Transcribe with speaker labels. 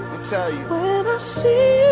Speaker 1: Let me tell you.
Speaker 2: When I see you